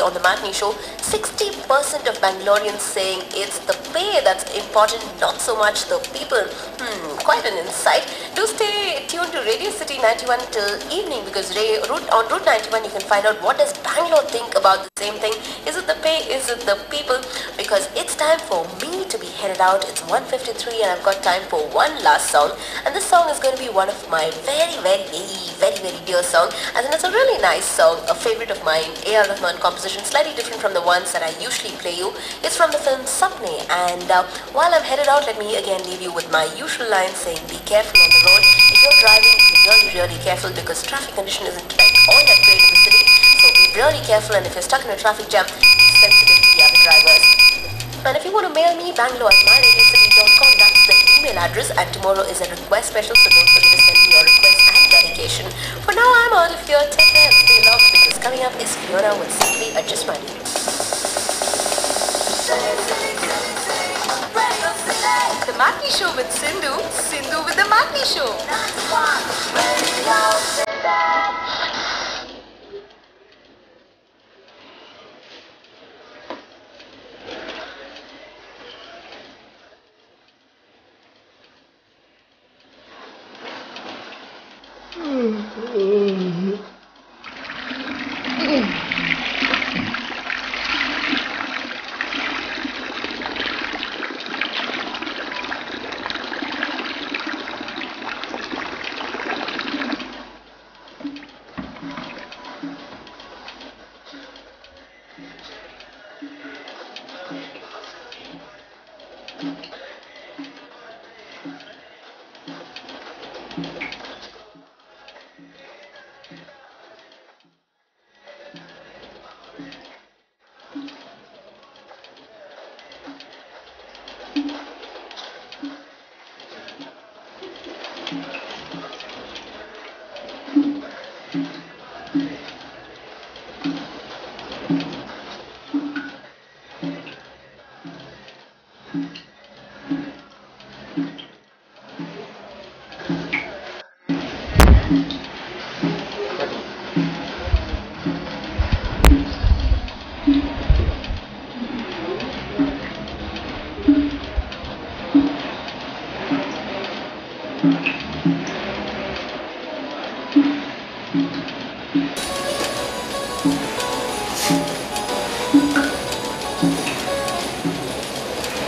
on the matinee show, 60% of Bangaloreans saying it's the pay that's important, not so much the people. Hmm, quite an insight. Do stay tuned to Radio City 91 till evening because on Route 91 you can find out what does Bangalore think about the same thing. Is it the pay? Is it the people? Because it's time for me to be headed out. It's 1.53 and I've got time for one last song. And this song is going to be one of my very, very, very, very, very dear song. Think it's a really nice song, a favorite of mine, A.R. Rahman composition, slightly different from the ones that I usually play you. It's from the film Sapne. And uh, while I'm headed out, let me again leave you with my usual line saying be careful on the road. If you're driving, be really, really careful because traffic condition isn't like all that great in the city. So be really careful and if you're stuck in a traffic jam, be sensitive to the other drivers. And if you want to mail me, bangalore at myradiocity.com, that's the email address. And tomorrow is a request special, so don't forget to send me your request and dedication. For now, I'm out of here. Take care stay loved coming up is Fiona with Simply Adjust My The Matinee Show with Sindhu, Sindhu with the Matinee Show.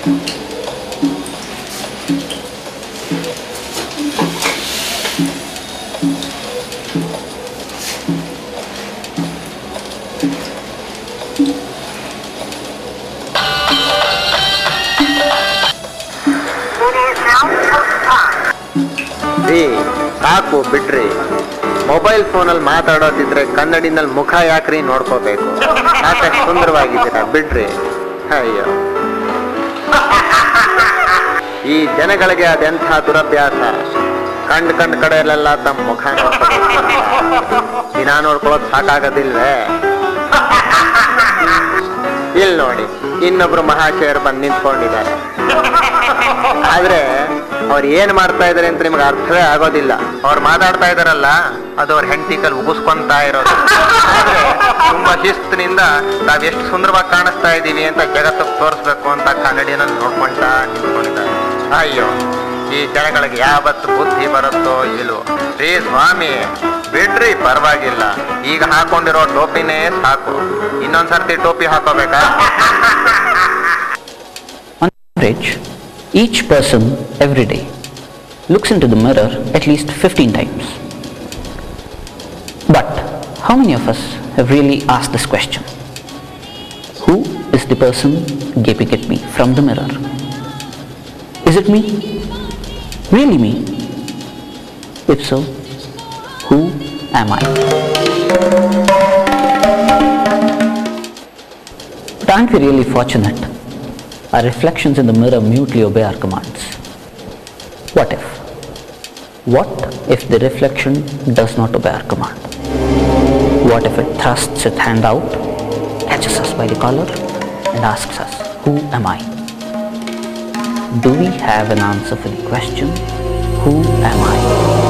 ರೀ ಸಾಕು ಬಿಡ್ರಿ. Mobile ಫೋನಲ್ಲಿ ಮಾತಾಡೋದಿದ್ರೆ ಕನ್ನಡಿನಲ್ಲಿ ಮುಖ ಯಾಕ್ರಿ ನೋಡ್ಕೋಬೇಕು? ಸಾಕಷ್ಟು ಸುಂದರವಾಗಿದ್ದೀರಾ ಬಿಡ್ರಿ. ಅಯ್ಯೋ. ಈ ಜನಗಳಿಗೆ ಅದೆಂಥ ದುರಭ್ಯಾಸ? ಕಂಡ್ ಕಂಡ್ ಕಡೆಯಲ್ಲೆಲ್ಲ ತಮ್ಮ ಮುಖ ನೋಡ್ಕೋಬೇಕು ದಿನ ನೋಡ್ಕೊಳ್ಳೋದು ಸಾಕಾಗೋದಿಲ್ವೇ? ನೋಡಿ, ಇನ್ನೊಬ್ರು ಮಹಾಶಯರು ಬಂದು ನಿಂತ್ಕೊಂಡಿದ್ದಾರೆ. ಆದ್ರೆ ಅವ್ರು ಏನ್ ಮಾಡ್ತಾ ಇದಾರೆ ಅಂತ ನಿಮ್ಗೆ ಅರ್ಥವೇ ಆಗೋದಿಲ್ಲ. ಅವ್ರು ಮಾತಾಡ್ತಾ ಇದಾರಲ್ಲ, ಅದು ಅವ್ರ ಹೆಂಡತಿ ಕಲ್ ಉಗಿಸ್ಕೊಂತ ಇರೋದು. ತುಂಬಾ ಶಿಸ್ತಿನಿಂದ ನಾವ್ ಎಷ್ಟು ಸುಂದರವಾಗಿ ಕಾಣಿಸ್ತಾ ಇದ್ದೀವಿ ಅಂತ ಜಗತ್ತಿಗೆ ತೋರಿಸ್ಬೇಕು ಅಂತ ಕನ್ನಡಿಯನ್ನ ನೋಡ್ಕೊಂತ ನಿಂತ್ಕೊಂಡಿದ್ದಾರೆ. ಅಯ್ಯೋ, ಈ ಜನಗಳಿಗೆ ಯಾವತ್ತು ಬುದ್ಧಿ ಬರುತ್ತೋ ಇಲ್ಲೋ. ಶ್ರೀ ಸ್ವಾಮಿ, ಬಿಡ್ರಿ, ಪರವಾಗಿಲ್ಲ. ಈಗ ಹಾಕೊಂಡಿರೋ ಟೋಪಿನೇ ಸಾಕು. ಇನ್ನೊಂದ್ಸರ್ತಿ ಟೋಪಿ ಹಾಕೋಬೇಕಾ? Each person every day looks into the mirror at least fifteen times but how many of us have really as this question who is the person gaping at me from the mirror Is it me? Really me? If so, who am I? But aren't we really fortunate? Our reflections in the mirror mutely obey our commands. What if? What if the reflection does not obey our command? What if it thrusts its hand out, catches us by the collar, and asks us, Who am I? Do we have an answer for the question, Who am I?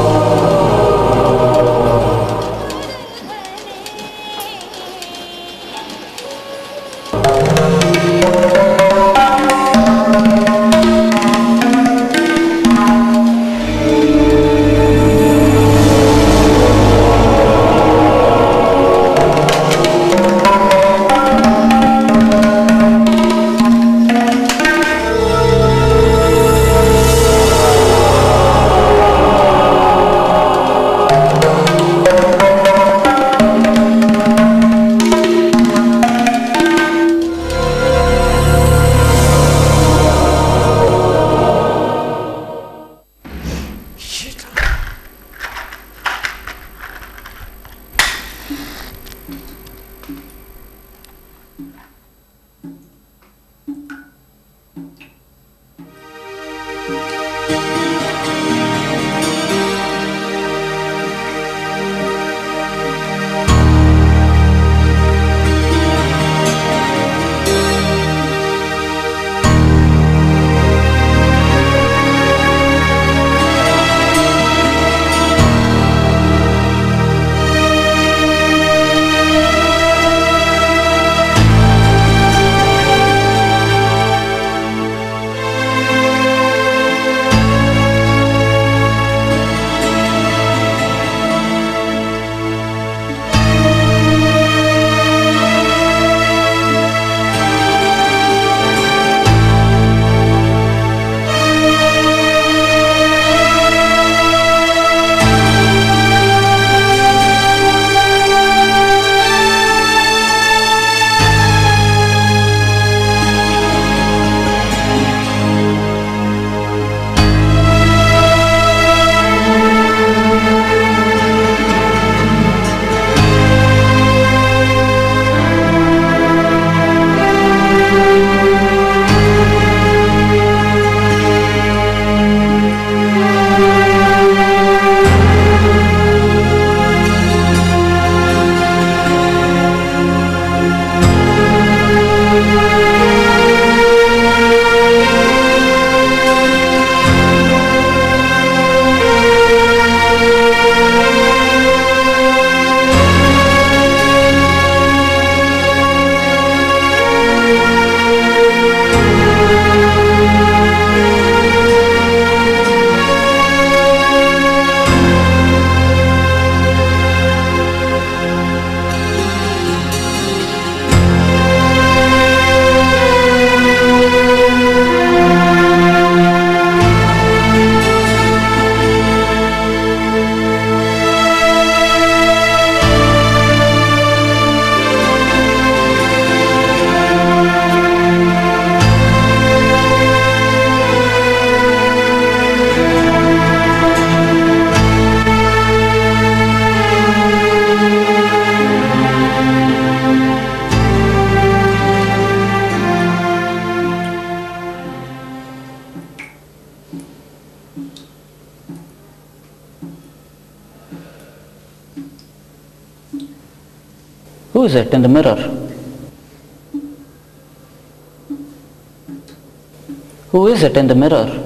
Is it in the mirror? Who is it in the mirror?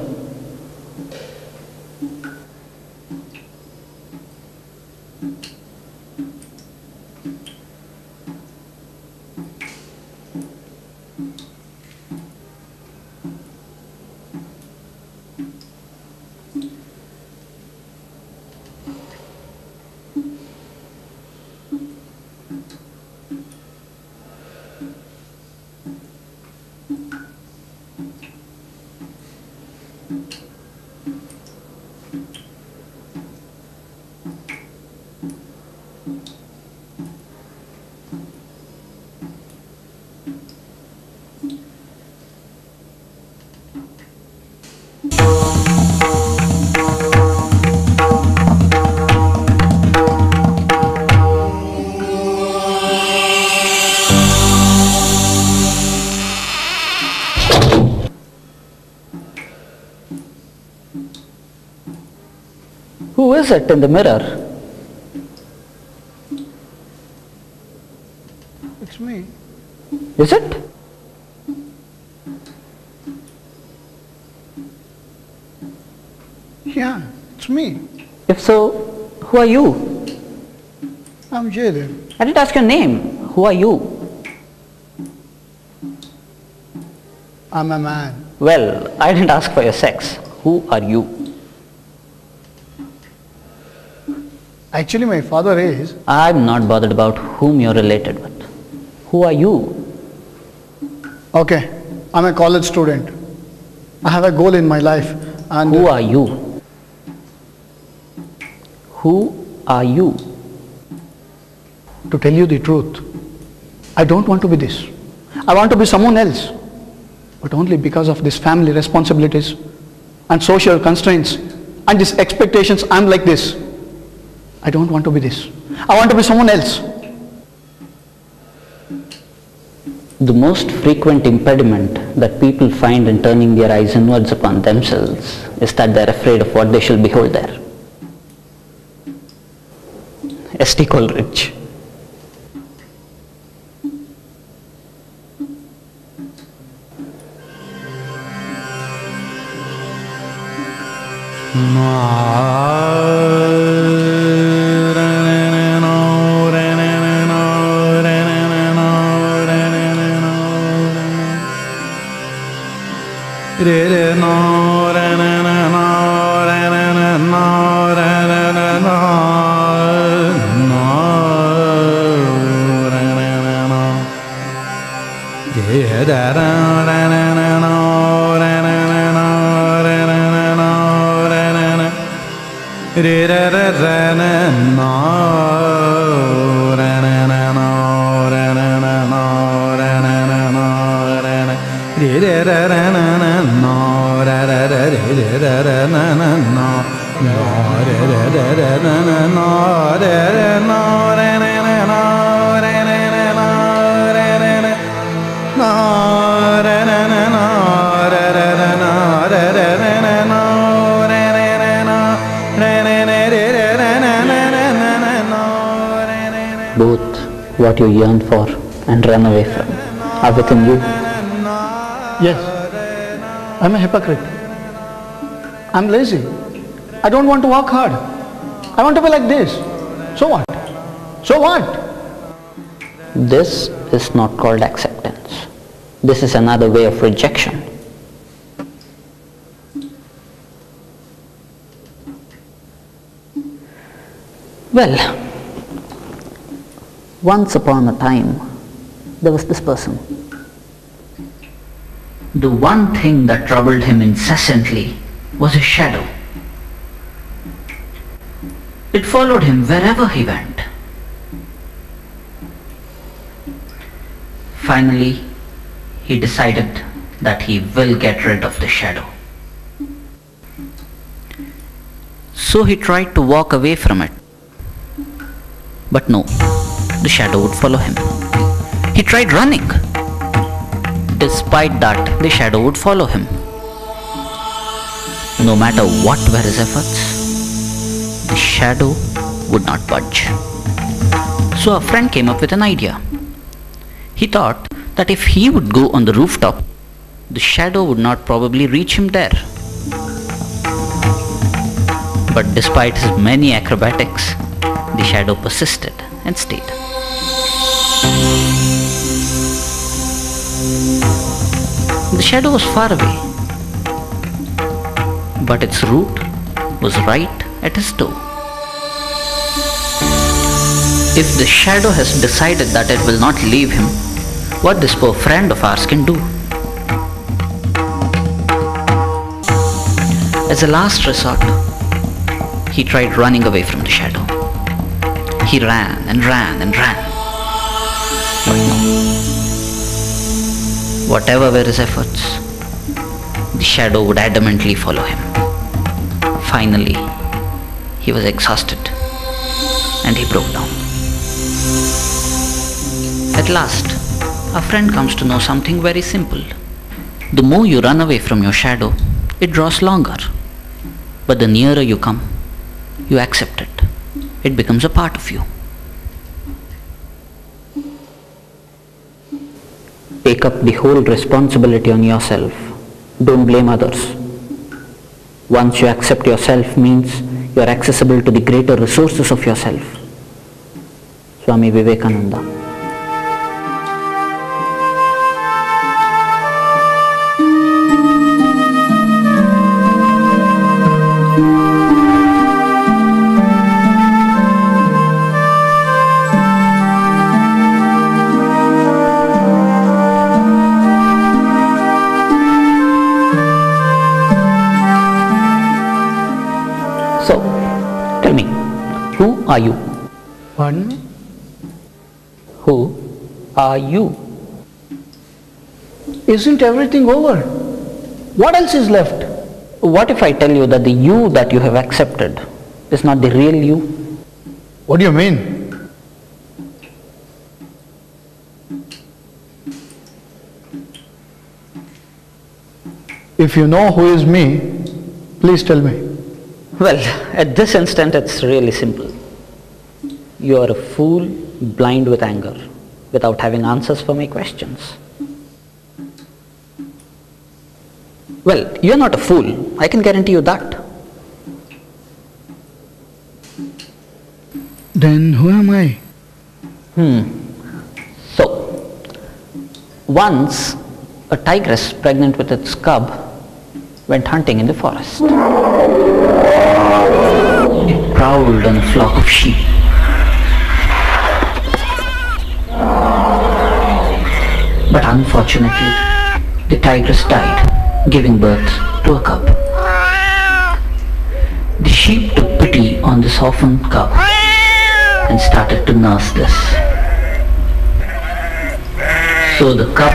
It in the mirror? It's me. Is it? Yeah, it's me. If so, who are you? I'm Jaydev. I didn't ask your name. Who are you? I'm a man. Well, I didn't ask for your sex. Who are you? Actually, my father is. I'm not bothered about whom you're related with. Who are you? Okay, I'm a college student. I have a goal in my life and Who are you? Who are you? to tell you the truth, I don't want to be this. I want to be someone else. But only because of these family responsibilities and social constraints and these expectations, I'm like this. I don't want to be this. I want to be someone else. The most frequent impediment that people find in turning their eyes inwards upon themselves is that they are afraid of what they shall behold there. S.T. Coleridge. I'm a hypocrite. I'm lazy. I don't want to work hard. I want to be like this. So what? So what? This is not called acceptance. This is another way of rejection. Well, once upon a time, there was this person. The one thing that troubled him incessantly was his shadow. It followed him wherever he went. Finally, he decided that he will get rid of the shadow. So he tried to walk away from it. But no, the shadow would follow him. He tried running. Despite that, the shadow would follow him. No matter what were his efforts, the shadow would not budge. So a friend came up with an idea. He thought that if he would go on the rooftop, the shadow would not probably reach him there. But despite his many acrobatics, the shadow persisted and stayed. The shadow was far away, but its root was right at his toe. If the shadow has decided that it will not leave him, what this poor friend of ours can do? As a last resort, he tried running away from the shadow. He ran and ran and ran. Whatever were his efforts, the shadow would adamantly follow him. Finally, he was exhausted and he broke down. At last, a friend comes to know something very simple. The more you run away from your shadow, it draws longer. But the nearer you come, you accept it. It becomes a part of you. Up the whole responsibility on yourself. Don't blame others. Once you accept yourself means you are accessible to the greater resources of yourself. Swami Vivekananda. are you? One. Who are you? Isn't everything over? What else is left? What if I tell you that the you that you have accepted is not the real you? What do you mean? If you know who is me, please tell me. Well, at this instant it's really simple. You are a fool, blind with anger, without having answers for my questions. Well, you're not a fool. I can guarantee you that. Then who am I? Hmm. So, once a tigress pregnant with its cub went hunting in the forest. It prowled on a flock of sheep. But unfortunately, the tigress died, giving birth to a cub. The sheep took pity on this orphan cub and started to nurse this. So the cub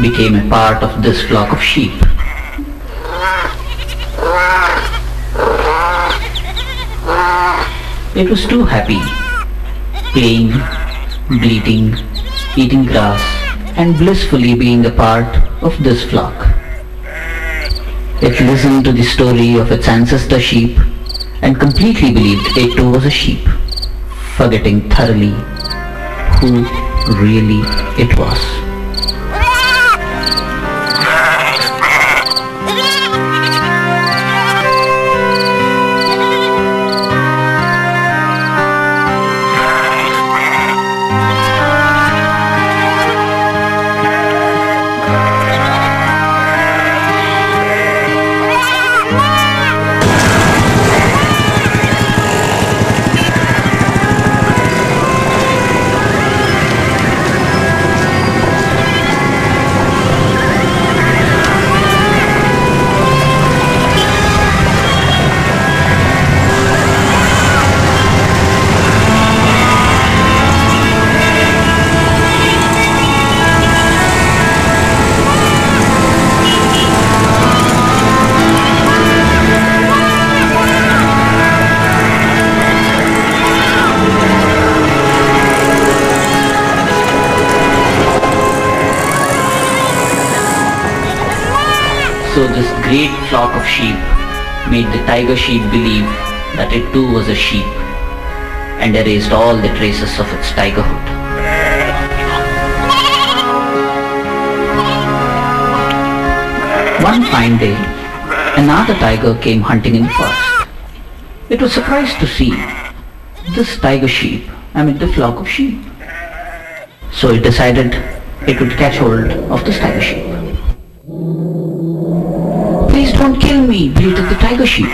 became a part of this flock of sheep. It was too happy, playing, bleating, eating grass, and blissfully being a part of this flock. It listened to the story of its ancestor sheep and completely believed it too was a sheep, forgetting thoroughly who really it was. Great flock of sheep made the tiger sheep believe that it too was a sheep and erased all the traces of its tigerhood. One fine day, another tiger came hunting in the forest. It was surprised to see this tiger sheep amid the flock of sheep. So it decided it would catch hold of this tiger sheep. Don't kill me, bleated the tiger sheep.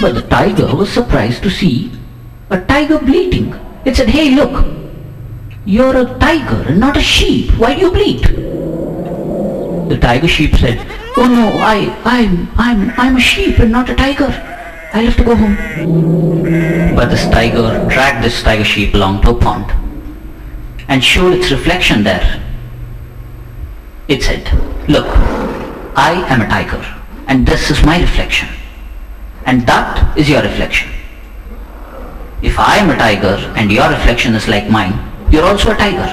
But the tiger was surprised to see a tiger bleating. It said, hey look, you're a tiger and not a sheep. Why do you bleat? The tiger sheep said, oh no, I, I'm, I'm, I'm a sheep and not a tiger. I'll have to go home. But this tiger dragged this tiger sheep along to a pond and showed its reflection there. It said, look, I am a tiger and this is my reflection and that is your reflection. If I am a tiger and your reflection is like mine, you're also a tiger.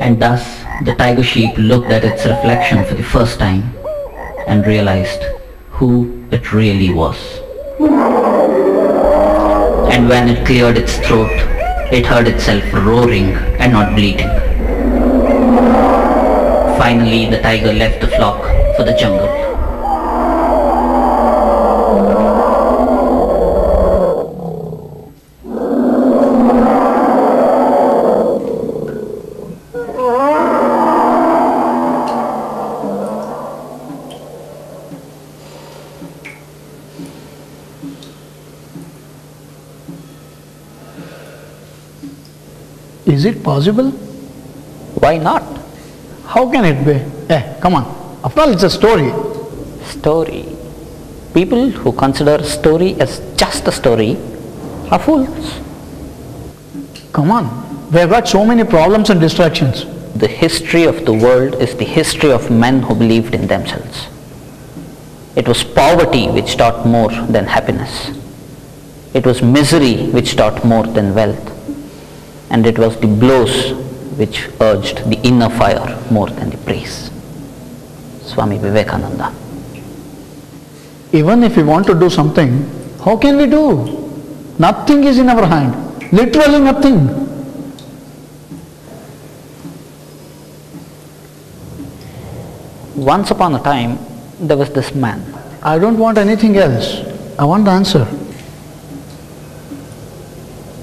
And thus the tiger sheep looked at its reflection for the first time and realized who it really was. And when it cleared its throat, it heard itself roaring and not bleating. Finally, the tiger left the flock for the jungle. Is it possible? Why not? How can it be? Eh, come on. After all, it's a story. Story. People who consider story as just a story are fools. Come on. We have got so many problems and distractions. The history of the world is the history of men who believed in themselves. It was poverty which taught more than happiness. It was misery which taught more than wealth. And it was the blows which urged the inner fire more than the praise. Swami Vivekananda. Even if we want to do something, how can we do? Nothing is in our hand. Literally nothing. Once upon a time, there was this man. I don't want anything else. I want the answer.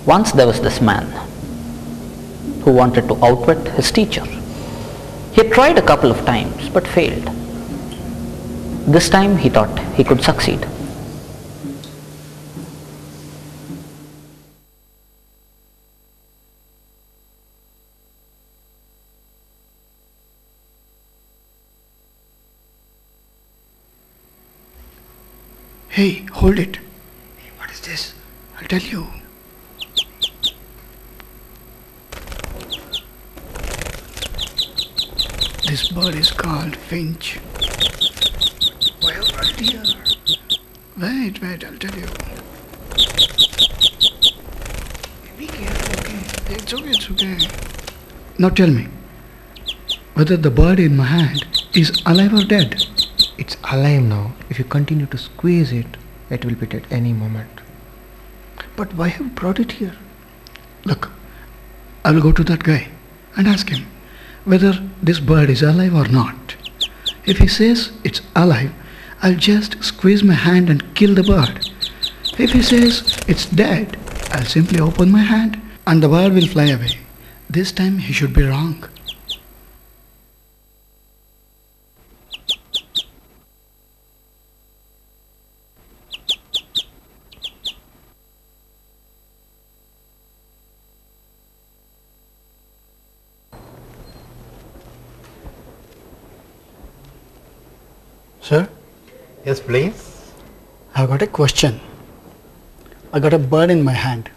Once there was this man who wanted to outwit his teacher. He tried a couple of times but failed. This time he thought he could succeed. Hey, hold it. What is this? I'll tell you. This bird is called finch. Why have brought it here? Wait, wait, I'll tell you. Be careful, okay? It's okay, it's okay. Now tell me, whether the bird in my hand is alive or dead? It's alive now. If you continue to squeeze it, it will be dead any moment. But why have you brought it here? Look, I will go to that guy and ask him whether this bird is alive or not. If he says it's alive, I'll just squeeze my hand and kill the bird. If he says it's dead, I'll simply open my hand and the bird will fly away. This time he should be wrong. Yes, please. I've got a question. I got a bird in my hand.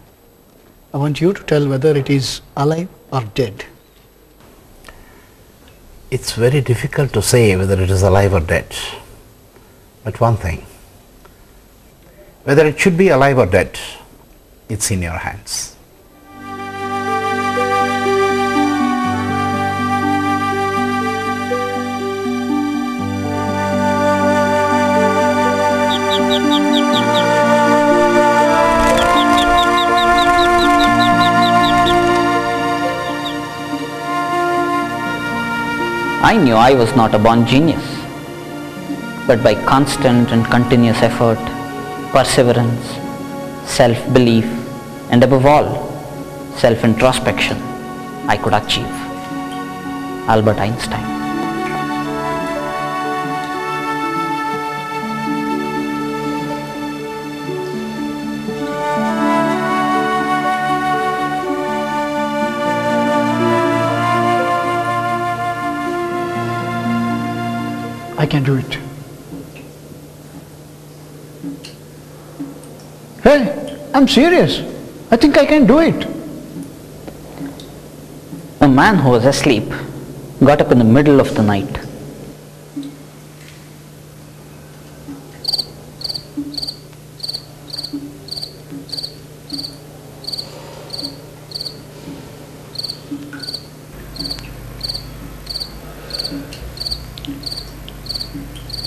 I want you to tell whether it is alive or dead. It's very difficult to say whether it is alive or dead. But one thing, whether it should be alive or dead, it's in your hands. I knew I was not a born genius, but by constant and continuous effort, perseverance, self-belief, and above all, self-introspection, I could achieve. Albert Einstein. I can do it. Hey, I'm serious. I think I can do it. A man who was asleep got up in the middle of the night.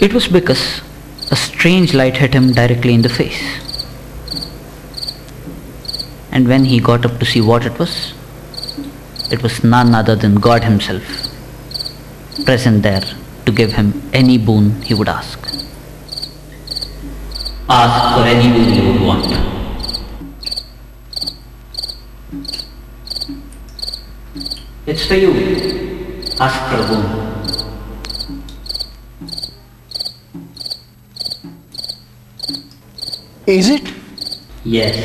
It was because a strange light hit him directly in the face. And when he got up to see what it was, it was none other than God Himself, present there to give him any boon he would ask. Ask for any boon you would want. It's for you. Ask for a boon. Is it? Yes,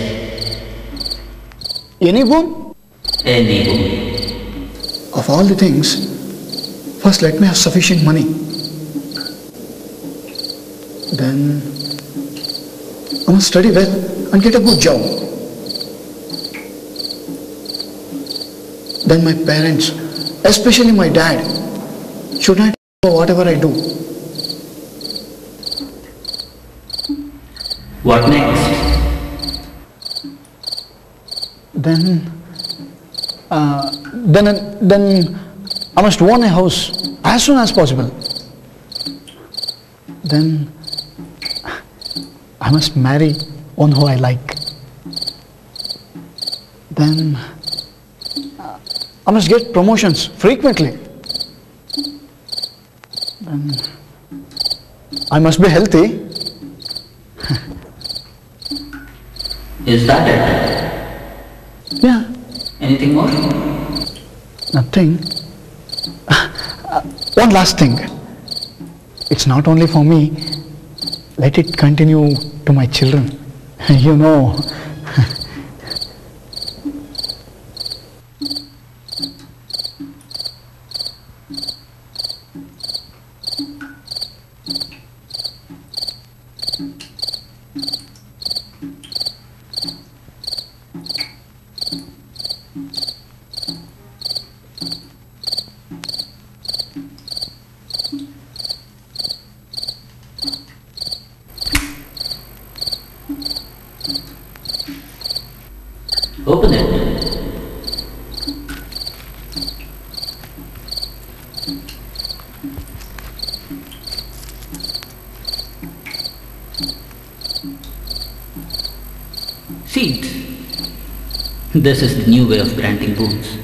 Any boon? any boon. Of all the things, first let me have sufficient money. Then I must study well and get a good job. Then my parents, especially my dad, should not for whatever I do. What next? Then uh, then, then I must own a house as soon as possible. Then I must marry one who I like. Then uh, I must get promotions frequently. Then I must be healthy. Is that it? Yeah, Anything more? nothing. Uh, one last thing. It's not only for me. Let it continue to my children. You know. Open it. Seeds. This is the new way of granting boons.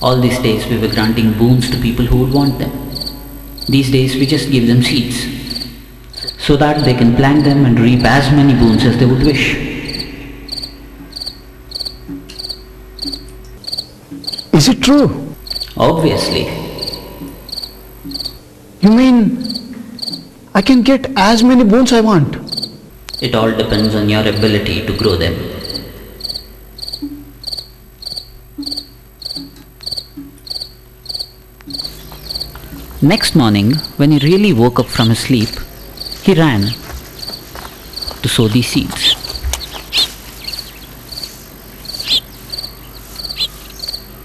All these days we were granting boons to people who would want them. These days we just give them seeds so that they can plant them and reap as many boons as they would wish. Is it true? Obviously, You mean I can get as many boons I want? it all depends on your ability to grow them. Next morning, when he really woke up from his sleep, he ran to sow these seeds.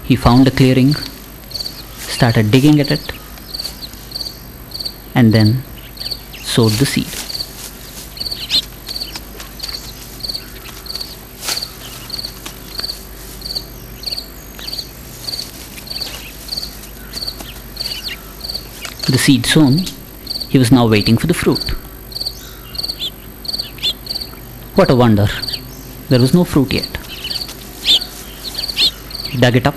He found a clearing, started digging at it, and then sowed the seed. The seed sown, he was now waiting for the fruit. What a wonder! There was no fruit yet. He dug it up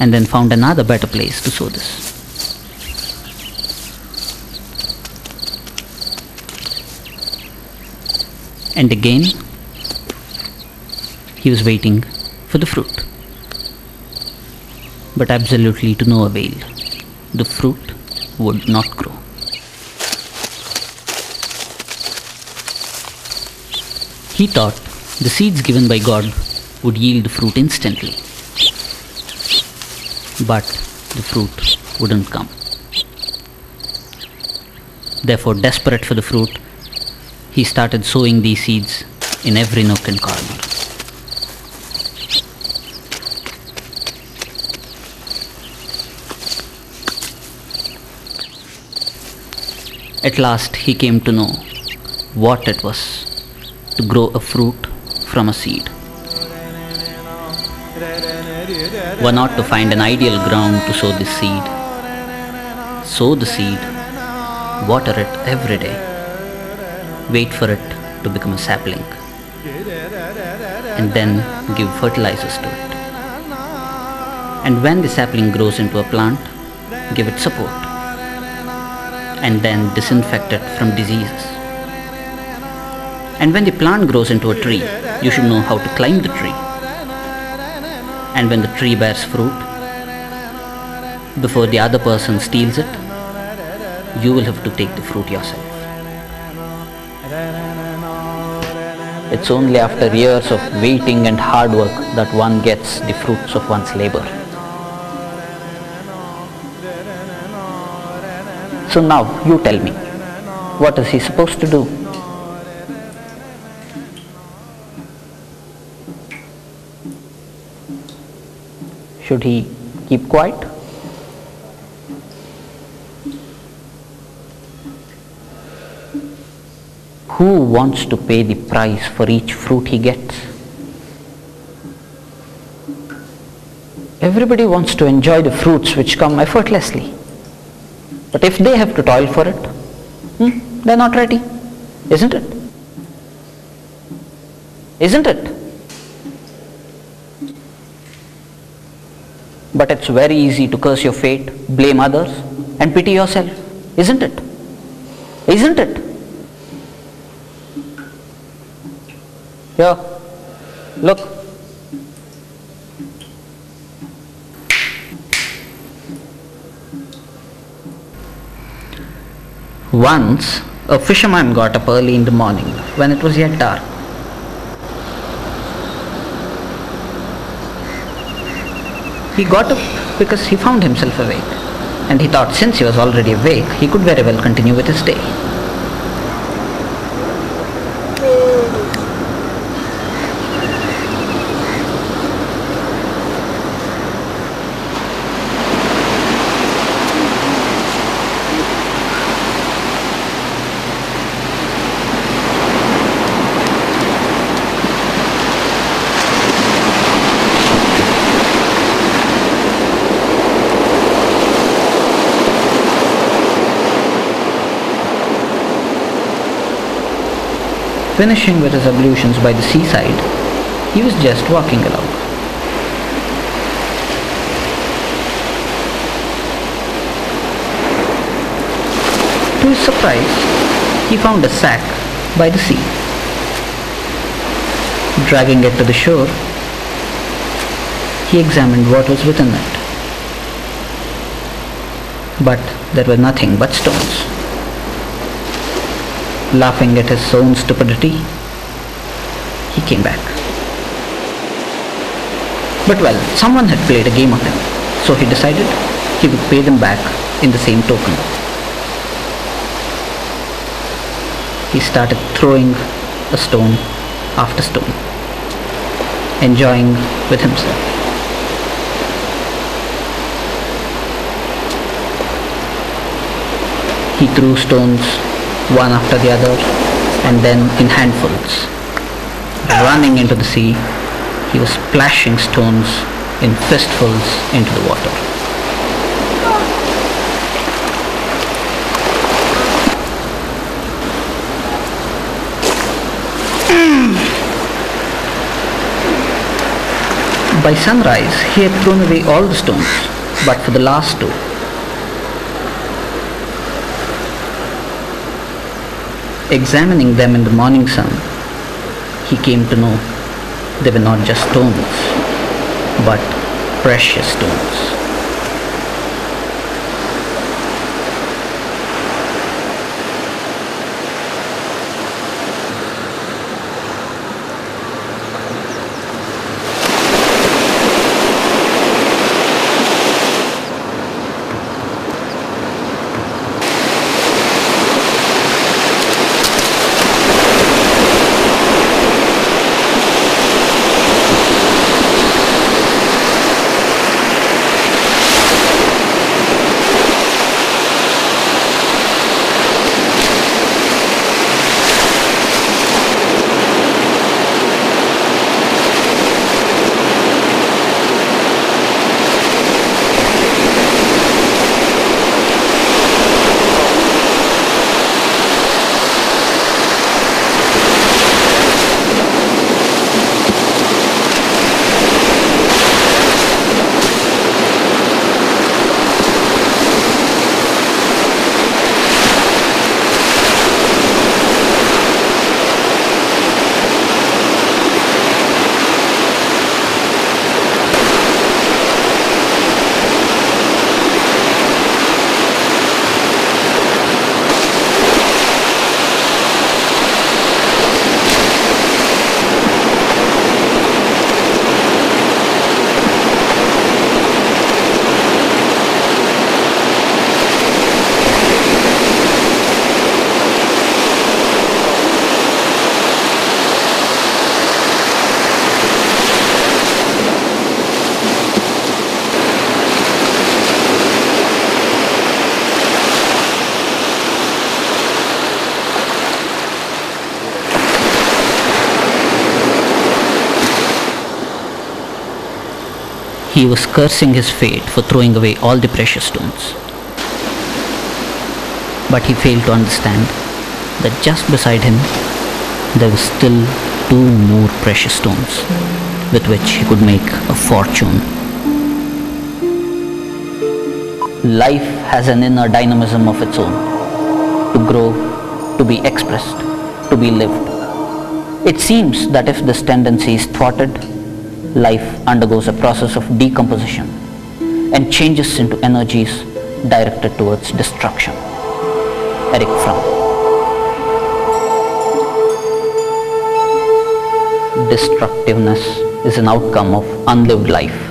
and then found another better place to sow this. And again, he was waiting for the fruit. But absolutely to no avail. The fruit would not grow. He thought the seeds given by God would yield fruit instantly. But the fruit wouldn't come. Therefore, desperate for the fruit, he started sowing these seeds in every nook and corner. At last, he came to know what it was to grow a fruit from a seed. One ought to find an ideal ground to sow this seed. Sow the seed, water it every day, wait for it to become a sapling, and then give fertilizers to it. And when the sapling grows into a plant, give it support, and then disinfect it from diseases. And when the plant grows into a tree, you should know how to climb the tree. And when the tree bears fruit, before the other person steals it, you will have to take the fruit yourself. It's only after years of waiting and hard work that one gets the fruits of one's labor. So now you tell me, what is he supposed to do? Should he keep quiet? Who wants to pay the price for each fruit he gets? Everybody wants to enjoy the fruits which come effortlessly. But if they have to toil for it, hmm, they're not ready, isn't it? Isn't it? But it's very easy to curse your fate, blame others, and pity yourself, isn't it? Isn't it? Yeah. look. Once, a fisherman got up early in the morning when it was yet dark. He got up because he found himself awake and he thought since he was already awake, he could very well continue with his day. Finishing with his ablutions by the seaside, he was just walking along. To his surprise, he found a sack by the sea. Dragging it to the shore, he examined what was within it. But there were nothing but stones laughing at his own stupidity, he came back. But well, someone had played a game on him, so he decided he would pay them back in the same token. He started throwing a stone after stone, enjoying with himself. He threw stones one after the other and then in handfuls. Running into the sea, he was splashing stones in fistfuls into the water. By sunrise, he had thrown away all the stones, but for the last two, Examining them in the morning sun, he came to know they were not just stones, but precious stones. He was cursing his fate for throwing away all the precious stones. But he failed to understand that just beside him there were still two more precious stones with which he could make a fortune. Life has an inner dynamism of its own to grow, to be expressed, to be lived. It seems that if this tendency is thwarted, life undergoes a process of decomposition and changes into energies directed towards destruction. Erich Fromm. Destructiveness is an outcome of unlived life.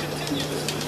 Continue.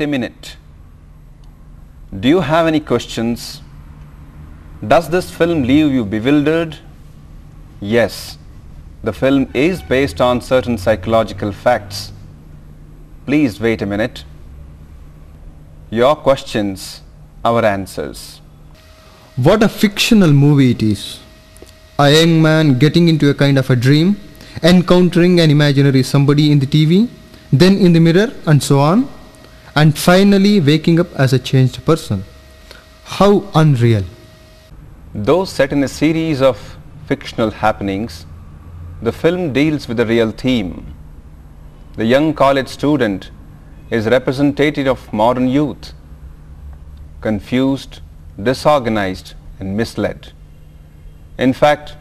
Wait a minute. Do you have any questions? Does this film leave you bewildered? Yes, the film is based on certain psychological facts. Please wait a minute. Your questions, our answers. What a fictional movie it is. A young man getting into a kind of a dream, encountering an imaginary somebody in the TV, then in the mirror and so on, and finally waking up as a changed person. How unreal. Though set in a series of fictional happenings, the film deals with a real theme. The young college student is representative of modern youth, confused, disorganized and misled. In fact,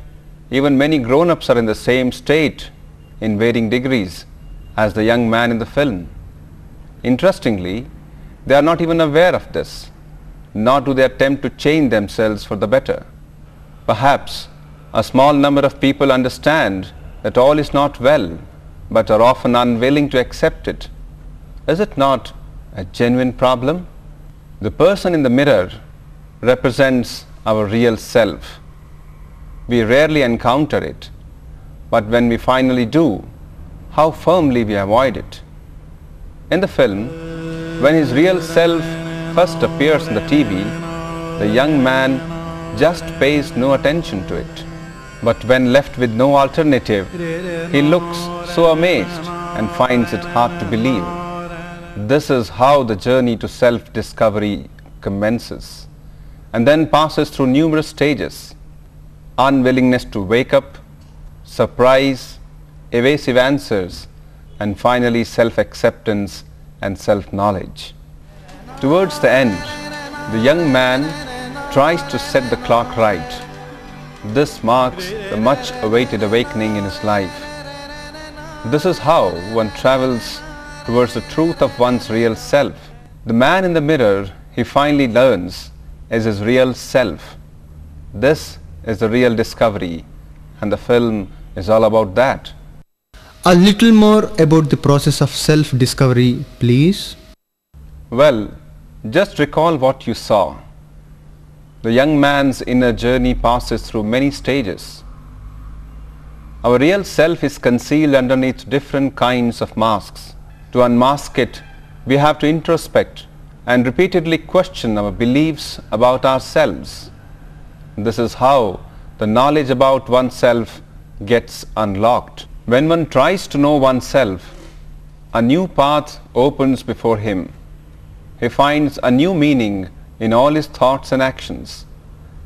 even many grown-ups are in the same state in varying degrees as the young man in the film. Interestingly, they are not even aware of this, nor do they attempt to change themselves for the better. Perhaps a small number of people understand that all is not well, but are often unwilling to accept it. Is it not a genuine problem? The person in the mirror represents our real self. We rarely encounter it, but when we finally do, how firmly we avoid it. In the film, when his real self first appears on the TV, the young man just pays no attention to it. But when left with no alternative, he looks so amazed and finds it hard to believe. This is how the journey to self-discovery commences and then passes through numerous stages. Unwillingness to wake up, surprise, evasive answers, and finally self-acceptance and self-knowledge. Towards the end, the young man tries to set the clock right. This marks the much awaited awakening in his life. This is how one travels towards the truth of one's real self. The man in the mirror, he finally learns, is his real self. This is the real discovery and the film is all about that. A little more about the process of self-discovery, please. Well, just recall what you saw. The young man's inner journey passes through many stages. Our real self is concealed underneath different kinds of masks. To unmask it, we have to introspect and repeatedly question our beliefs about ourselves. This is how the knowledge about oneself gets unlocked. When one tries to know oneself, a new path opens before him. He finds a new meaning in all his thoughts and actions.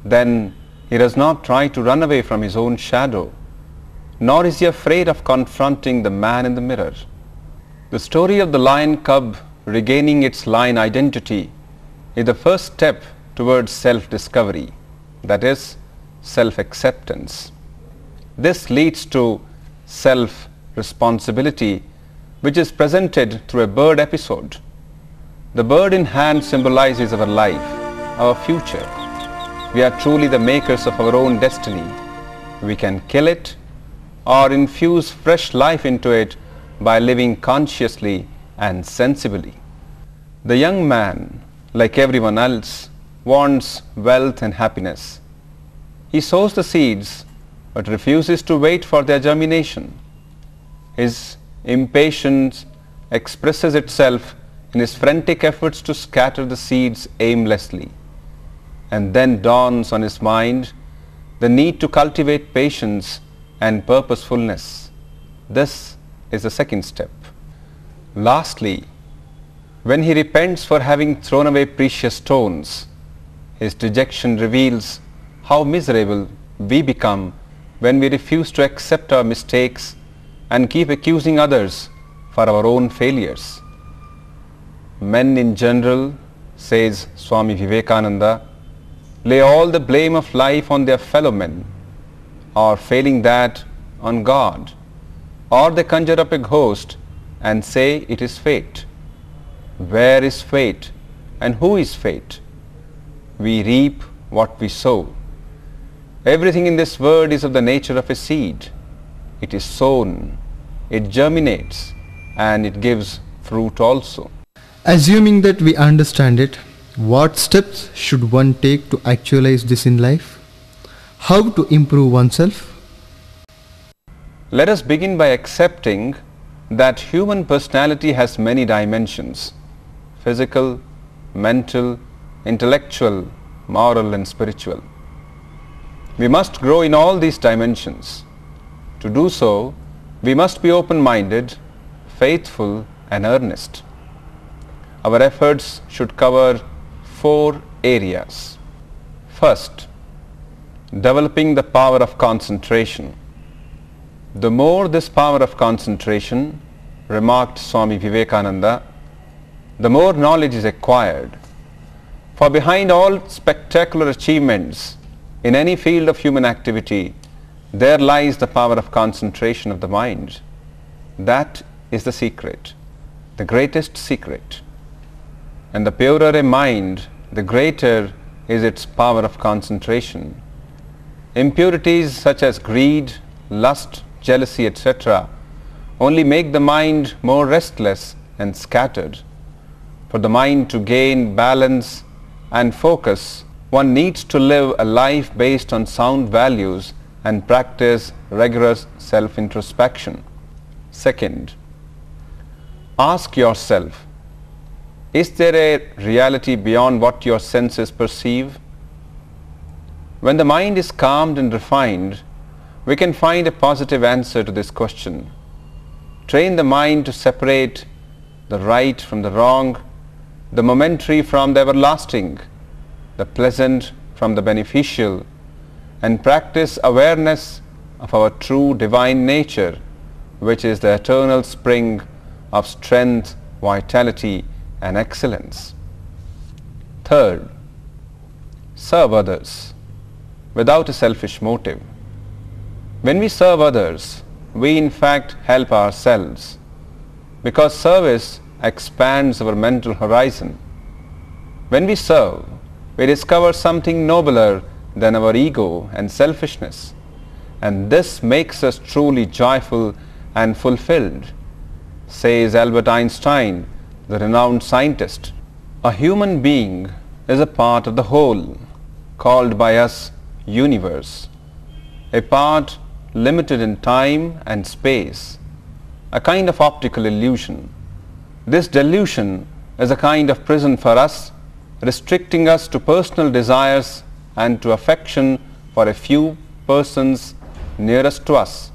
Then he does not try to run away from his own shadow, nor is he afraid of confronting the man in the mirror. The story of the lion cub regaining its lion identity is the first step towards self-discovery, that is, self-acceptance. This leads to self-responsibility which is presented through a bird episode. The bird in hand symbolizes our life, our future. We are truly the makers of our own destiny. We can kill it or infuse fresh life into it by living consciously and sensibly. The young man, like everyone else, wants wealth and happiness. He sows the seeds but refuses to wait for their germination. His impatience expresses itself in his frantic efforts to scatter the seeds aimlessly. And then dawns on his mind the need to cultivate patience and purposefulness. This is the second step. Lastly, when he repents for having thrown away precious stones, his dejection reveals how miserable we become when we refuse to accept our mistakes and keep accusing others for our own failures. Men in general, says Swami Vivekananda, lay all the blame of life on their fellow men, or failing that on God, or they conjure up a ghost and say it is fate. Where is fate and who is fate? We reap what we sow. Everything in this world is of the nature of a seed. It is sown, it germinates, and it gives fruit also. Assuming that we understand it, what steps should one take to actualize this in life? How to improve oneself? Let us begin by accepting that human personality has many dimensions physical, mental, intellectual, moral and spiritual. We must grow in all these dimensions. To do so, we must be open-minded, faithful and earnest. Our efforts should cover four areas. First, developing the power of concentration. The more this power of concentration, remarked Swami Vivekananda, the more knowledge is acquired. For behind all spectacular achievements in any field of human activity, there lies the power of concentration of the mind. That is the secret, the greatest secret. And the purer a mind, the greater is its power of concentration. Impurities such as greed, lust, jealousy, etc. only make the mind more restless and scattered. For the mind to gain balance and focus, one needs to live a life based on sound values and practice rigorous self-introspection. Second, ask yourself, is there a reality beyond what your senses perceive? When the mind is calmed and refined, we can find a positive answer to this question. Train the mind to separate the right from the wrong, the momentary from the everlasting, the pleasant from the beneficial, and practice awareness of our true divine nature, which is the eternal spring of strength, vitality, and excellence. Third, serve others without a selfish motive. When we serve others, we in fact help ourselves because service expands our mental horizon. When we serve, we discover something nobler than our ego and selfishness and this makes us truly joyful and fulfilled, says Albert Einstein, the renowned scientist. A human being is a part of the whole, called by us universe, a part limited in time and space, a kind of optical illusion. This delusion is a kind of prison for us, restricting us to personal desires and to affection for a few persons nearest to us.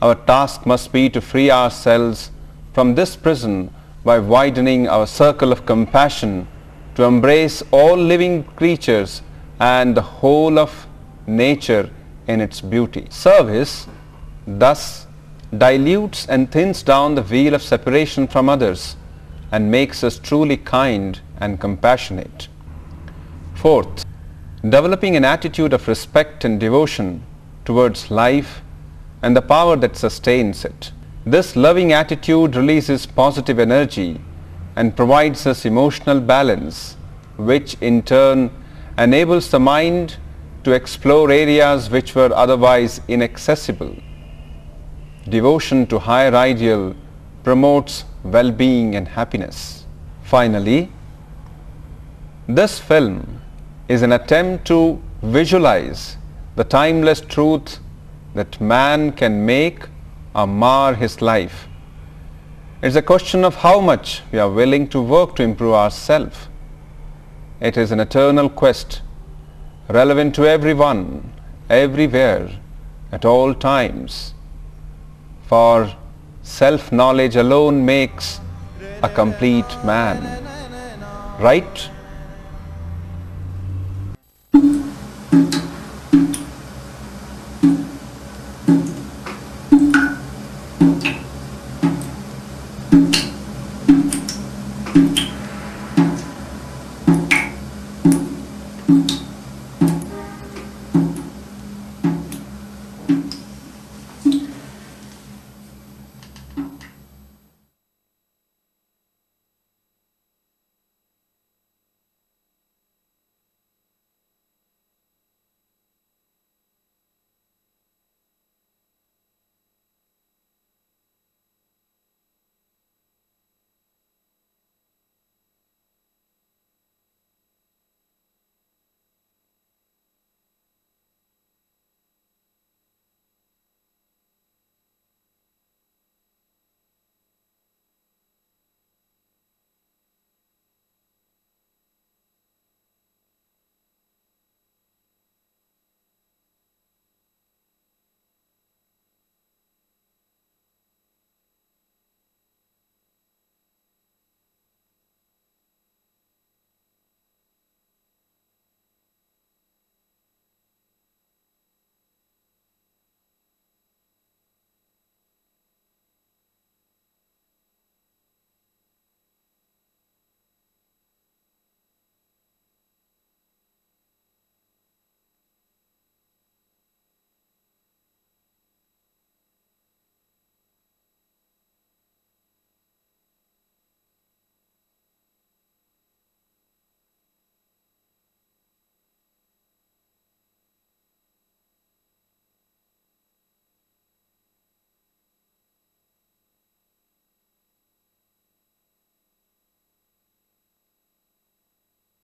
Our task must be to free ourselves from this prison by widening our circle of compassion to embrace all living creatures and the whole of nature in its beauty. Service thus dilutes and thins down the veil of separation from others and makes us truly kind and compassionate. Fourth, developing an attitude of respect and devotion towards life and the power that sustains it. This loving attitude releases positive energy and provides us emotional balance, which in turn enables the mind to explore areas which were otherwise inaccessible. Devotion to higher ideal promotes well-being and happiness. Finally, this film is an attempt to visualize the timeless truth that man can make or mar his life. It's a question of how much we are willing to work to improve ourselves. It is an eternal quest, relevant to everyone, everywhere, at all times. For self-knowledge alone makes a complete man. Right?